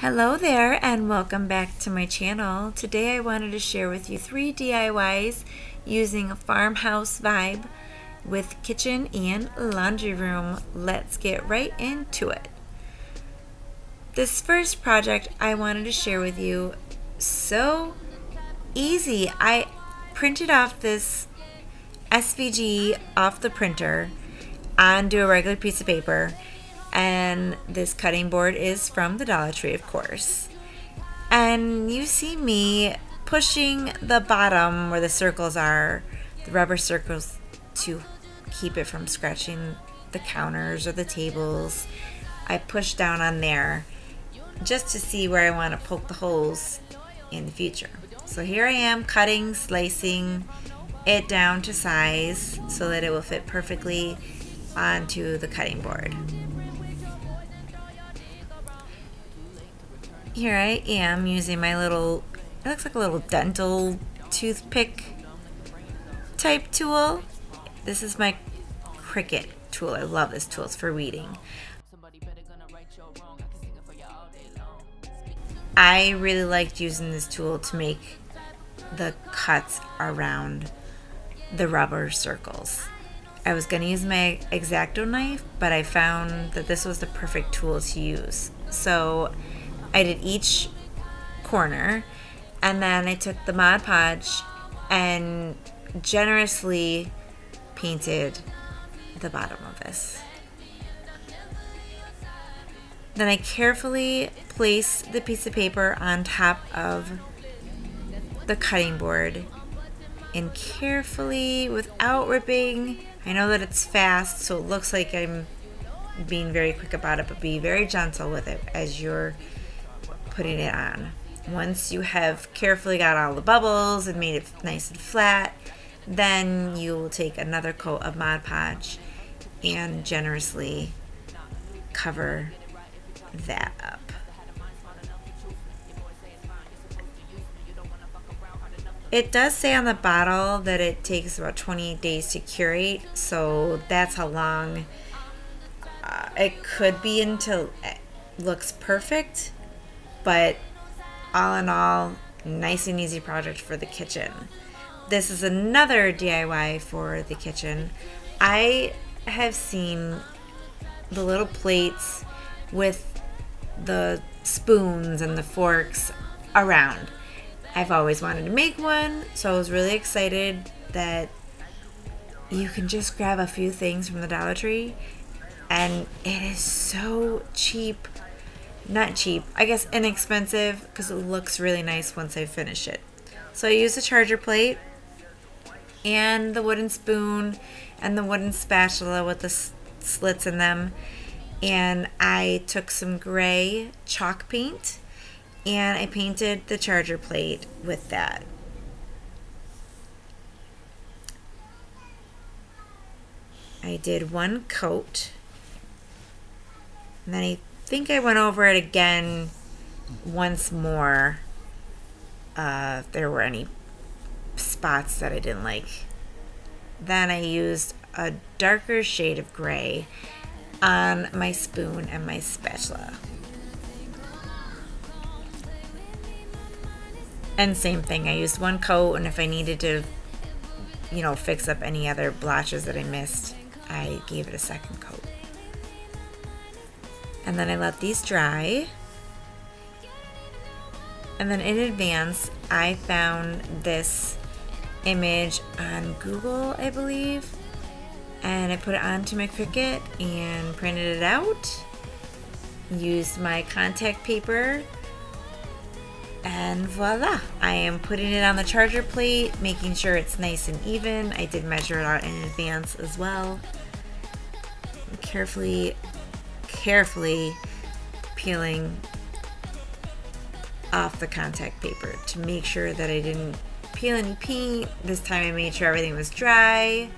Hello there and welcome back to my channel. Today I wanted to share with you three DIYs using a farmhouse vibe with kitchen and laundry room. Let's get right into it. This first project I wanted to share with you, so easy. I printed off this SVG off the printer onto a regular piece of paper and this cutting board is from the Dollar Tree of course. And you see me pushing the bottom where the circles are the rubber circles to keep it from scratching the counters or the tables. I push down on there just to see where I want to poke the holes in the future. So here I am cutting slicing it down to size so that it will fit perfectly onto the cutting board. Here I am using my little, it looks like a little dental toothpick type tool. This is my Cricut tool. I love this tool. It's for weeding. I really liked using this tool to make the cuts around the rubber circles. I was going to use my X-Acto knife, but I found that this was the perfect tool to use. So I did each corner and then I took the Mod Podge and generously painted the bottom of this. Then I carefully place the piece of paper on top of the cutting board and carefully without ripping I know that it's fast, so it looks like I'm being very quick about it, but be very gentle with it as you're putting it on. Once you have carefully got all the bubbles and made it nice and flat, then you will take another coat of Mod Podge and generously cover that up. It does say on the bottle that it takes about 28 days to curate, so that's how long uh, it could be until it looks perfect. But all in all, nice and easy project for the kitchen. This is another DIY for the kitchen. I have seen the little plates with the spoons and the forks around. I've always wanted to make one, so I was really excited that you can just grab a few things from the Dollar Tree and it is so cheap. Not cheap, I guess inexpensive because it looks really nice once I finish it. So I use a charger plate and the wooden spoon and the wooden spatula with the slits in them. And I took some gray chalk paint and I painted the charger plate with that. I did one coat and then I think I went over it again once more uh, if there were any spots that I didn't like. Then I used a darker shade of gray on my spoon and my spatula. And same thing, I used one coat, and if I needed to, you know, fix up any other blotches that I missed, I gave it a second coat. And then I let these dry. And then in advance, I found this image on Google, I believe. And I put it onto my Cricut and printed it out. Used my contact paper and voila I am putting it on the charger plate making sure it's nice and even I did measure it out in advance as well carefully carefully peeling off the contact paper to make sure that I didn't peel any paint this time I made sure everything was dry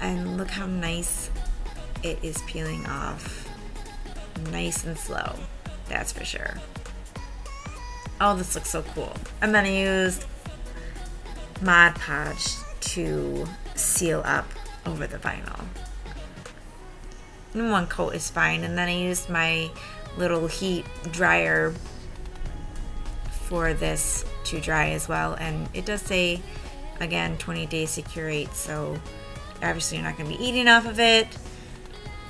and look how nice it is peeling off nice and slow that's for sure Oh, this looks so cool. And then I used Mod Podge to seal up over the vinyl. And one coat is fine. And then I used my little heat dryer for this to dry as well. And it does say, again, 20 days to curate. So obviously you're not going to be eating off of it.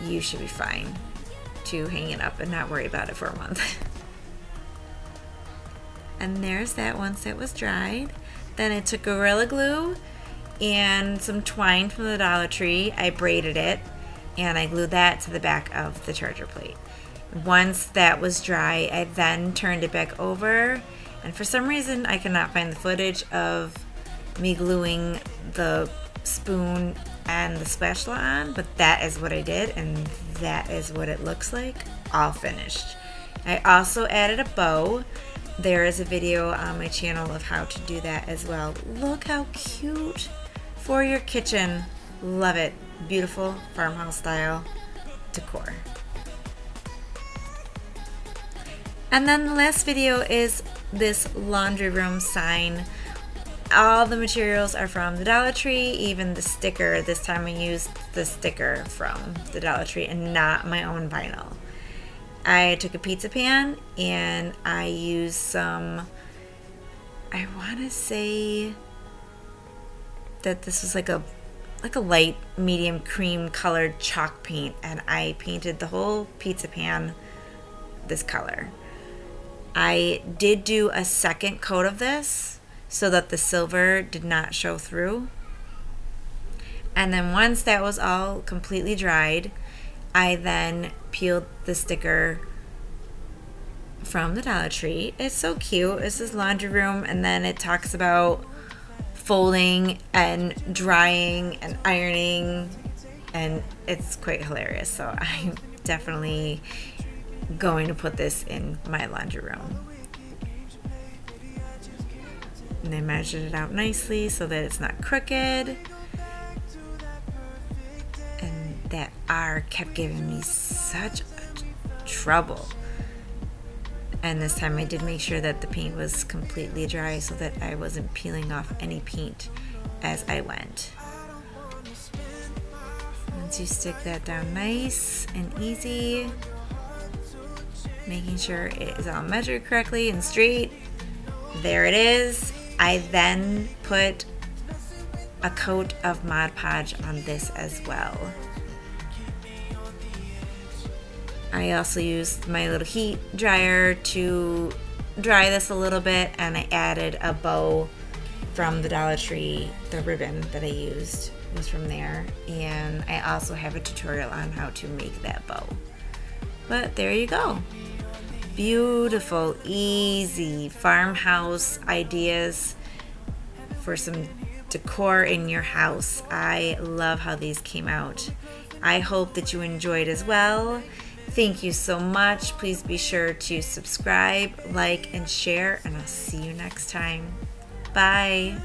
You should be fine to hang it up and not worry about it for a month. and there's that once it was dried. Then I took Gorilla Glue and some twine from the Dollar Tree. I braided it and I glued that to the back of the charger plate. Once that was dry, I then turned it back over and for some reason I cannot find the footage of me gluing the spoon and the spatula on, but that is what I did and that is what it looks like all finished. I also added a bow. There is a video on my channel of how to do that as well. Look how cute for your kitchen. Love it. Beautiful farmhouse style decor. And then the last video is this laundry room sign. All the materials are from the Dollar Tree, even the sticker. This time I used the sticker from the Dollar Tree and not my own vinyl. I took a pizza pan and I used some, I want to say that this was like a like a light medium cream colored chalk paint and I painted the whole pizza pan this color. I did do a second coat of this so that the silver did not show through. And then once that was all completely dried, I then peeled the sticker from the Dollar Tree. It's so cute. This is laundry room and then it talks about folding and drying and ironing and it's quite hilarious. So I'm definitely going to put this in my laundry room. And I measured it out nicely so that it's not crooked. And that R kept giving me such trouble. And this time I did make sure that the paint was completely dry so that I wasn't peeling off any paint as I went. Once you stick that down nice and easy, making sure it is all measured correctly and straight. There it is. I then put a coat of Mod Podge on this as well. I also used my little heat dryer to dry this a little bit and I added a bow from the Dollar Tree. The ribbon that I used was from there and I also have a tutorial on how to make that bow. But there you go beautiful, easy farmhouse ideas for some decor in your house. I love how these came out. I hope that you enjoyed as well. Thank you so much. Please be sure to subscribe, like, and share, and I'll see you next time. Bye.